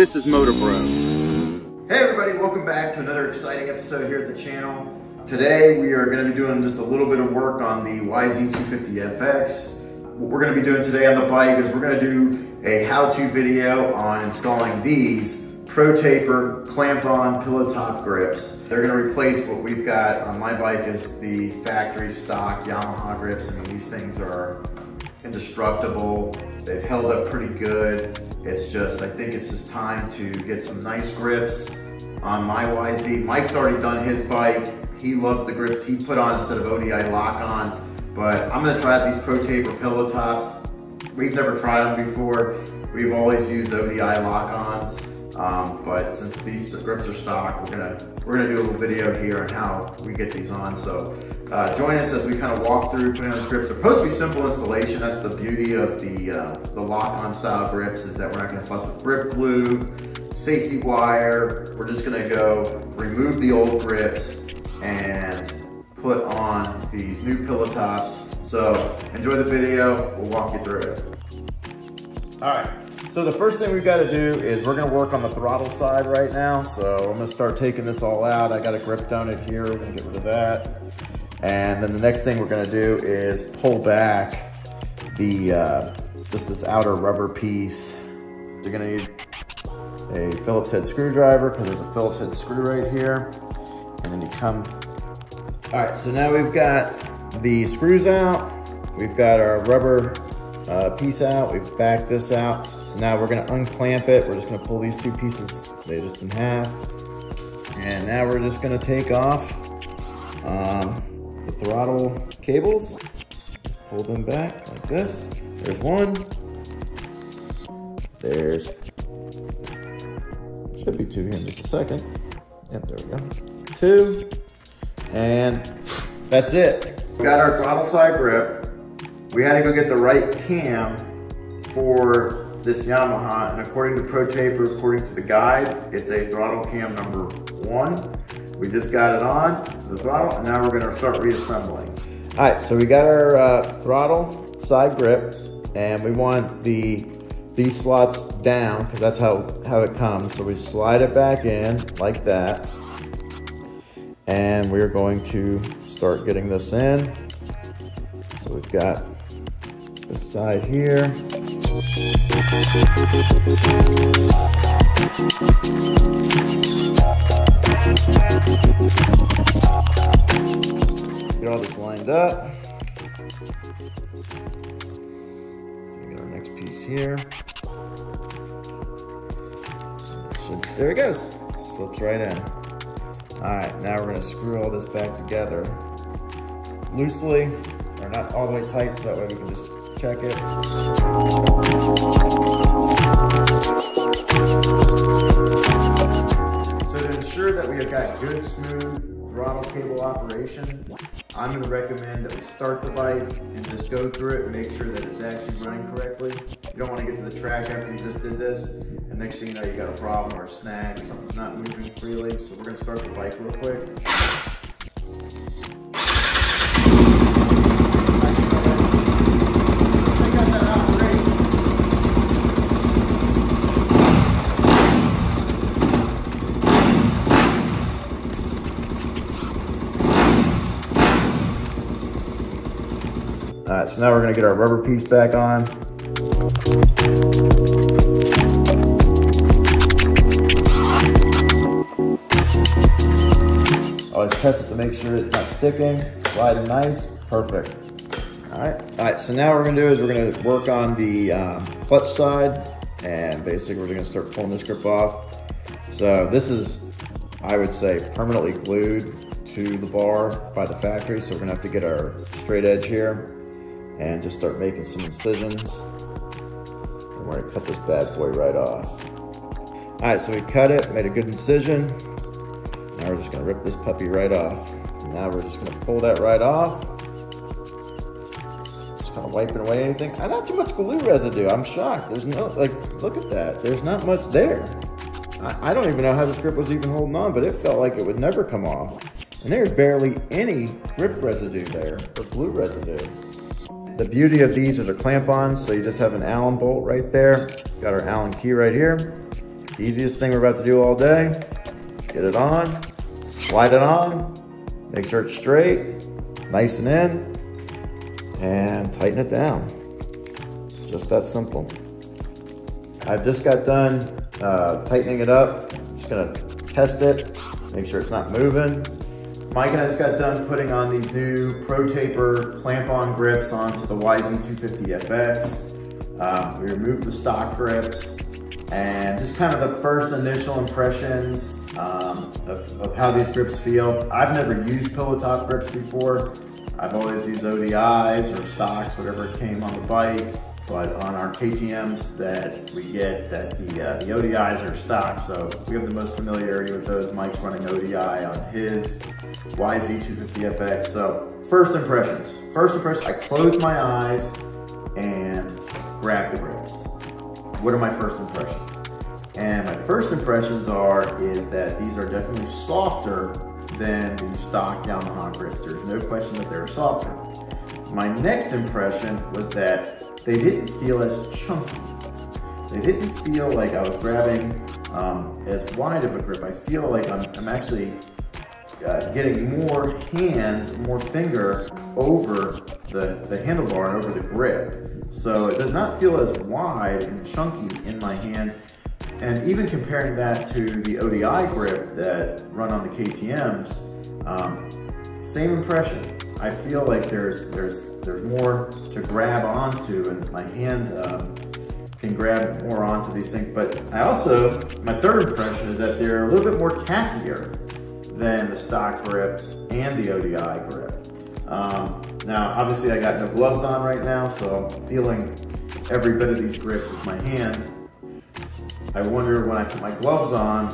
This is Motor Bros. Hey everybody, welcome back to another exciting episode here at the channel. Today we are going to be doing just a little bit of work on the YZ250FX. What we're going to be doing today on the bike is we're going to do a how-to video on installing these Pro Taper clamp-on pillow top grips. They're going to replace what we've got on my bike is the factory stock Yamaha grips. I mean these things are indestructible. They've held up pretty good. It's just, I think it's just time to get some nice grips on my YZ. Mike's already done his bike. He loves the grips he put on instead of ODI lock-ons. But I'm gonna try out these Pro Taper pillow tops. We've never tried them before. We've always used ODI lock-ons. Um, but since these grips are stock, we're gonna we're gonna do a little video here on how we get these on. So uh, join us as we kind of walk through putting on these grips. Supposed to be simple installation. That's the beauty of the uh, the lock-on style grips is that we're not gonna fuss with grip glue, safety wire. We're just gonna go remove the old grips and put on these new pillow tops. So enjoy the video. We'll walk you through it. All right. So the first thing we've got to do is we're gonna work on the throttle side right now. So I'm gonna start taking this all out. I got a grip donut here, we're gonna get rid of that. And then the next thing we're gonna do is pull back the, uh, just this outer rubber piece. You're gonna need a Phillips head screwdriver because there's a Phillips head screw right here. And then you come, all right, so now we've got the screws out. We've got our rubber uh, piece out. We've backed this out. So now we're gonna unclamp it. We're just gonna pull these two pieces, they just in half. And now we're just gonna take off um, the throttle cables. Just pull them back like this. There's one. There's, should be two here in just a second. Yep, there we go. Two, and that's it. We got our throttle side grip. We had to go get the right cam for this Yamaha, and according to Pro Taper, according to the guide, it's a throttle cam number one. We just got it on the throttle, and now we're gonna start reassembling. All right, so we got our uh, throttle side grip, and we want the these slots down, because that's how, how it comes. So we slide it back in like that, and we're going to start getting this in. So we've got this side here. Get all this lined up. Get our next piece here. There it goes. Slips right in. All right, now we're gonna screw all this back together loosely, or not all the way tight, so that way we can just check it. So to ensure that we have got good, smooth throttle cable operation, I'm gonna recommend that we start the bike and just go through it and make sure that it's actually running correctly. You don't wanna get to the track after you just did this, and next thing you know, you got a problem or a snag, or something's not moving freely. So we're gonna start the bike real quick. All right, so now we're gonna get our rubber piece back on. Always test it to make sure it's not sticking, sliding nice, perfect. All right, all right, so now what we're gonna do is we're gonna work on the um, clutch side, and basically we're gonna start pulling this grip off. So this is, I would say, permanently glued to the bar by the factory, so we're gonna have to get our straight edge here and just start making some incisions. And we're gonna cut this bad boy right off. All right, so we cut it, made a good incision. Now we're just gonna rip this puppy right off. Now we're just gonna pull that right off. Just kind of wiping away anything. Ah, Not too much glue residue, I'm shocked. There's no, like, look at that. There's not much there. I, I don't even know how this grip was even holding on, but it felt like it would never come off. And there's barely any grip residue there, or glue residue. The beauty of these is they're clamp-ons, so you just have an Allen bolt right there. Got our Allen key right here. Easiest thing we're about to do all day. Get it on, slide it on, make sure it's straight, nice and in, and tighten it down. Just that simple. I've just got done uh, tightening it up. Just gonna test it, make sure it's not moving. Mike and I just got done putting on these new Pro Taper clamp-on grips onto the YZ250FX. Um, we removed the stock grips and just kind of the first initial impressions um, of, of, how these grips feel. I've never used pillow top grips before. I've always used ODIs or stocks, whatever came on the bike. But on our KTMs that we get, that the, uh, the ODIs are stock, so we have the most familiarity with those. Mike's running ODI on his YZ250FX. So first impressions. First impression, I close my eyes and grab the grips. What are my first impressions? And my first impressions are, is that these are definitely softer than the stock Yamaha grips. There's no question that they're softer. My next impression was that they didn't feel as chunky. They didn't feel like I was grabbing um, as wide of a grip. I feel like I'm, I'm actually uh, getting more hand, more finger over the, the handlebar and over the grip. So it does not feel as wide and chunky in my hand. And even comparing that to the ODI grip that run on the KTMs, um, same impression. I feel like there's there's there's more to grab onto and my hand um, can grab more onto these things. But I also, my third impression is that they're a little bit more tackier than the stock grip and the ODI grip. Um, now, obviously I got no gloves on right now, so I'm feeling every bit of these grips with my hands. I wonder when I put my gloves on,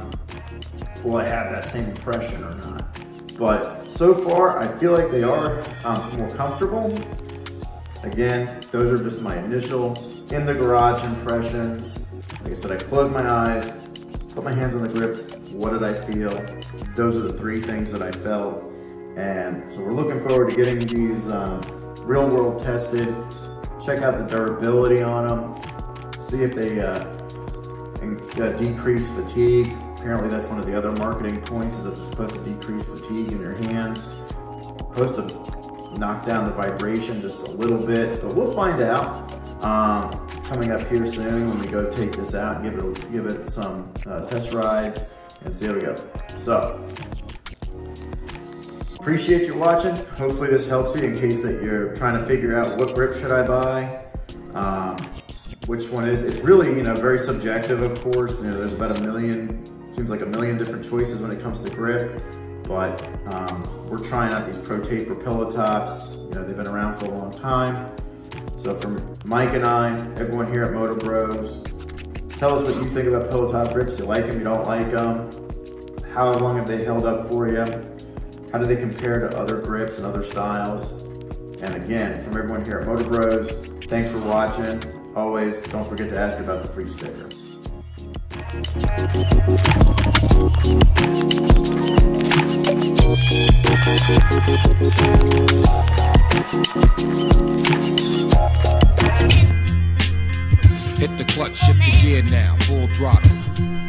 will I have that same impression or not? But so far, I feel like they are um, more comfortable. Again, those are just my initial in the garage impressions. Like I said, I closed my eyes, put my hands on the grips. What did I feel? Those are the three things that I felt. And so we're looking forward to getting these um, real world tested. Check out the durability on them. See if they uh, uh, decrease fatigue. Apparently that's one of the other marketing points is it's supposed to decrease fatigue in your hands. Supposed to knock down the vibration just a little bit, but we'll find out. Um, coming up here soon when we go take this out and give it, give it some uh, test rides and see how we go. So, appreciate you watching. Hopefully this helps you in case that you're trying to figure out what grip should I buy. Um, which one is, it's really, you know, very subjective, of course. You know, there's about a million Seems like a million different choices when it comes to grip, but um, we're trying out these Pro Taper pillow tops. You know, they've been around for a long time. So from Mike and I, everyone here at Motor Bros, tell us what you think about pillow top grips. You like them, you don't like them. How long have they held up for you? How do they compare to other grips and other styles? And again, from everyone here at Motor Bros, thanks for watching. Always, don't forget to ask about the free sticker. Hit the clutch, shift the gear now, full throttle.